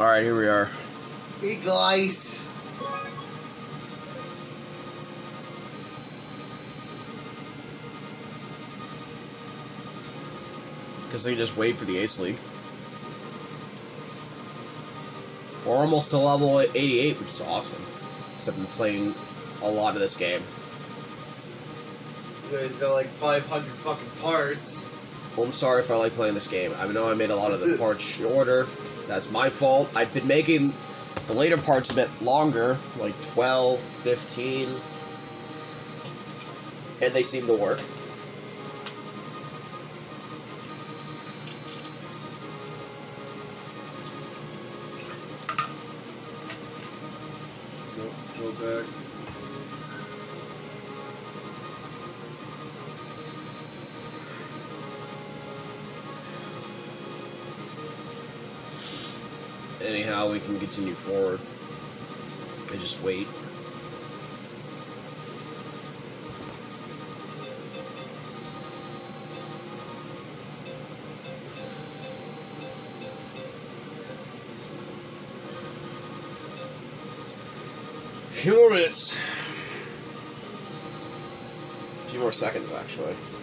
Alright, here we are. Hey guys. Because they just wait for the Ace League. We're almost to level 88, which is awesome. I've been playing a lot of this game. You guys got like 500 fucking parts. Well, I'm sorry if I like playing this game. I know I made a lot of the parts shorter. That's my fault. I've been making the later parts a bit longer, like 12, 15. And they seem to work. Anyhow, we can continue forward. And just wait. A few more minutes. A few more seconds, actually.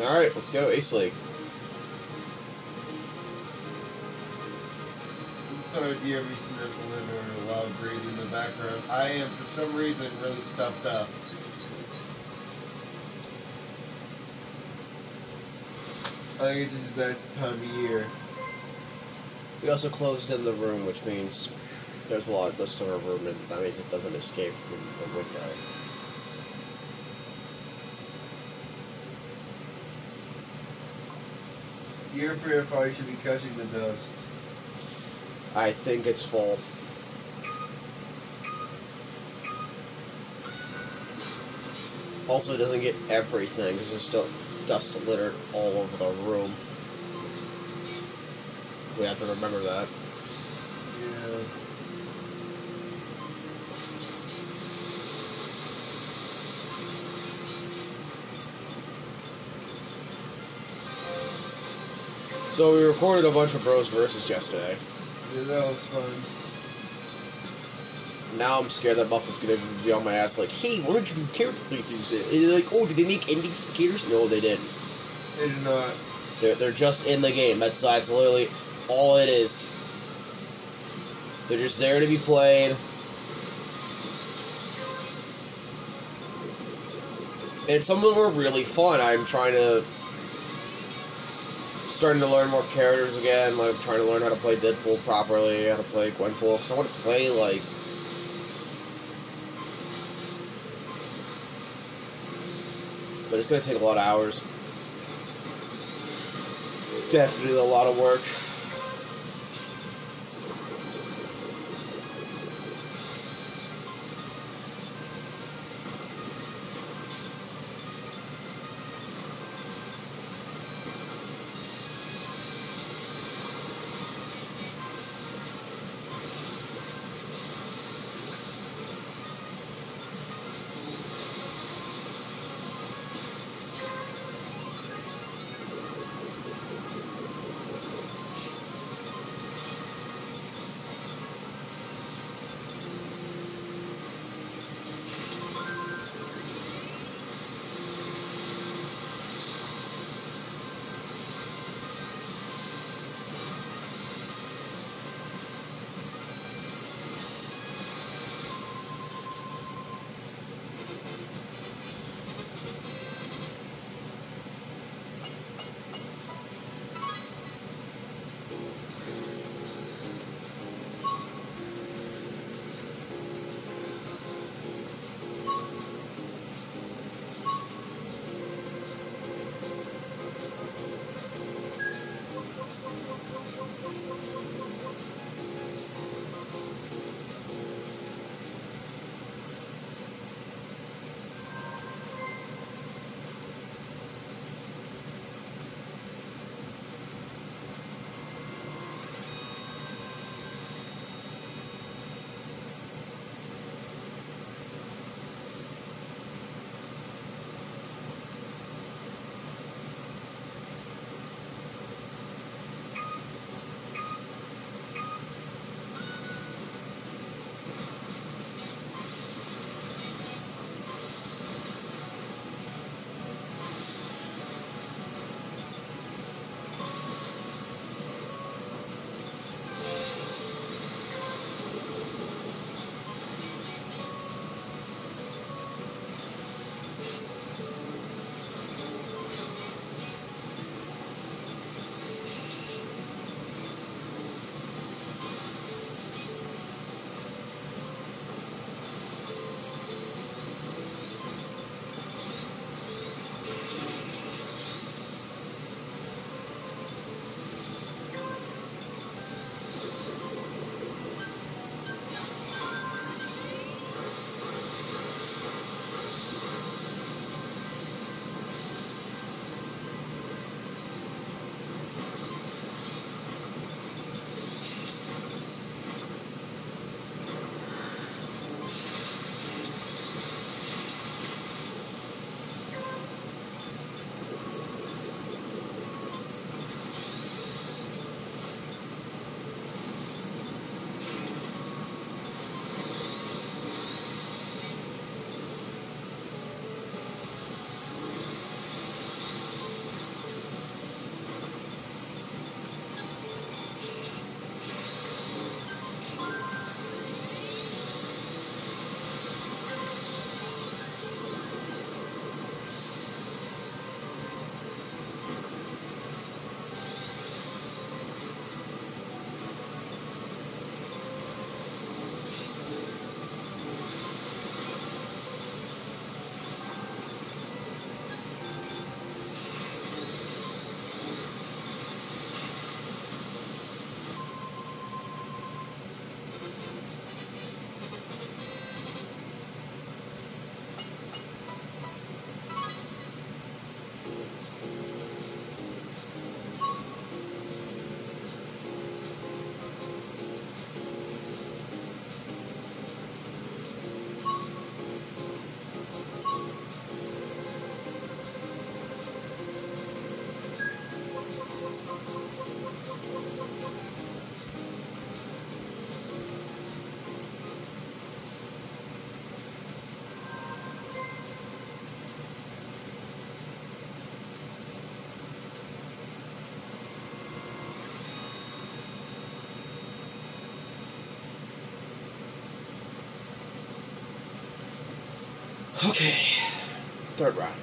Alright, let's go, Ace League. Sorry if you me sniffling or a loud breathing in the background. I am, for some reason, really stuffed up. I think it's just that time of year. We also closed in the room, which means there's a lot of dust in our room, and that means it doesn't escape from the window. Your purifier should be catching the dust. I think it's full. Also, it doesn't get everything, because there's still dust littered all over the room. We have to remember that. So we recorded a bunch of Bros versus yesterday. Yeah, that was fun. Now I'm scared that Muffin's gonna be on my ass like, hey, why don't you do character playthroughs? And they're like, oh, did they make endings for characters? No, they didn't. They did not. They're, they're just in the game. That's, that's literally all it is. They're just there to be played. And some of them are really fun. I'm trying to. Starting to learn more characters again. Like, trying to learn how to play Deadpool properly, how to play Gwenpool. Because I want to play, like. But it's going to take a lot of hours definitely a lot of work. Okay. Third round.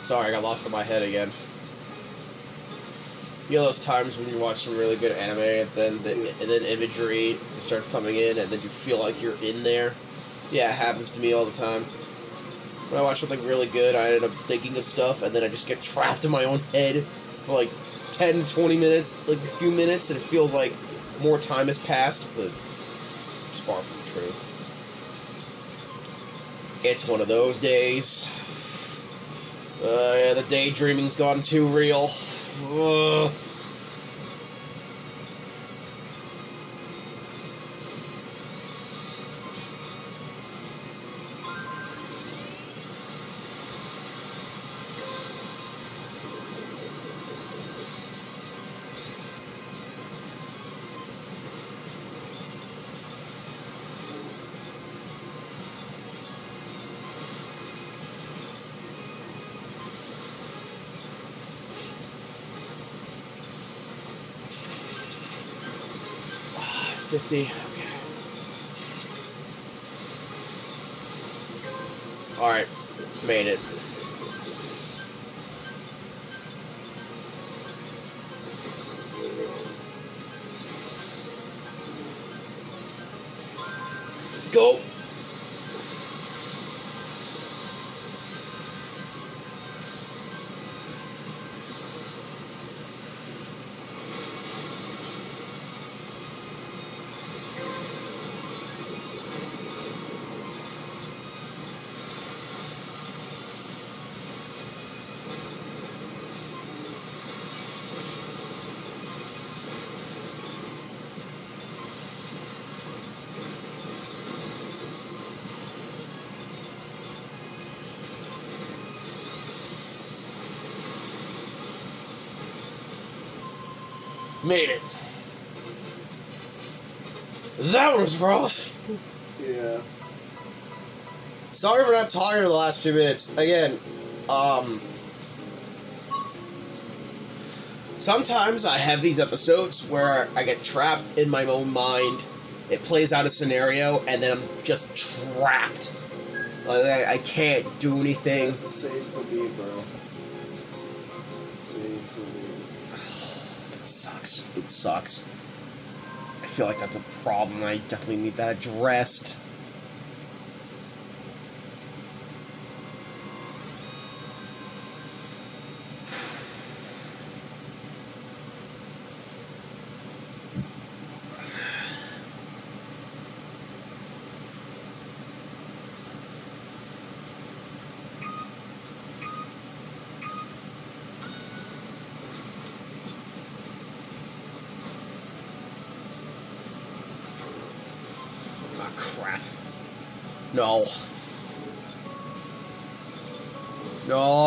Sorry, I got lost in my head again. You know those times when you watch some really good anime and then the, and then imagery starts coming in and then you feel like you're in there? Yeah, it happens to me all the time. When I watch something really good, I end up thinking of stuff and then I just get trapped in my own head for like 10, 20 minutes, like a few minutes, and it feels like more time has passed, but it's far from the truth. It's one of those days. Uh, yeah, the daydreaming's gone too real. 50. Okay. Alright, made it. Go! Made it. That was rough. Yeah. Sorry for not talking for the last few minutes. Again, um. Sometimes I have these episodes where I get trapped in my own mind. It plays out a scenario, and then I'm just trapped. Like, I, I can't do anything. That's the same for me, bro. Same for It sucks. It sucks. I feel like that's a problem. I definitely need that addressed. No. No.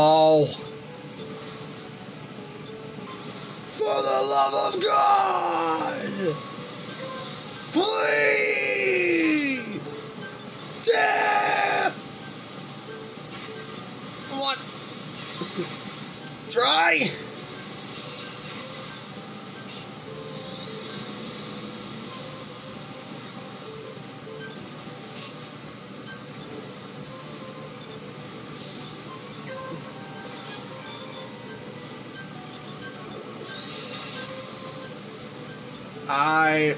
I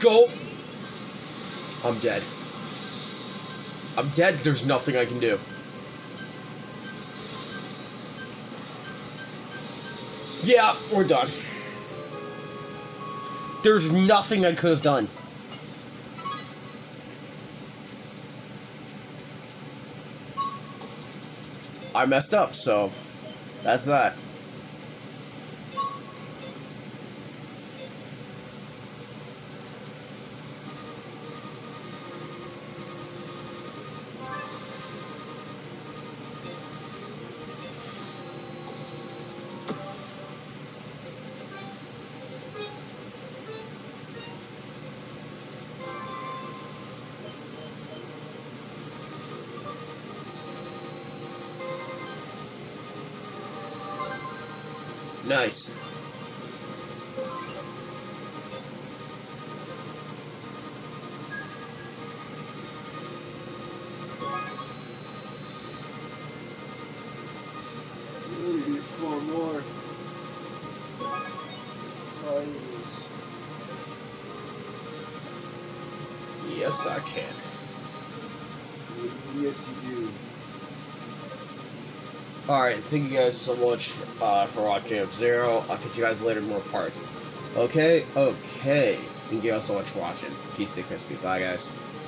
go. I'm dead. I'm dead. There's nothing I can do. Yeah, we're done. There's nothing I could have done. I messed up, so that's that. Nice. Four more. Yes, I can. Yes, you do. Alright, thank you guys so much uh, for watching F Zero. I'll catch you guys later in more parts. Okay? Okay. Thank you guys so much for watching. Peace, stay crispy. Bye, guys.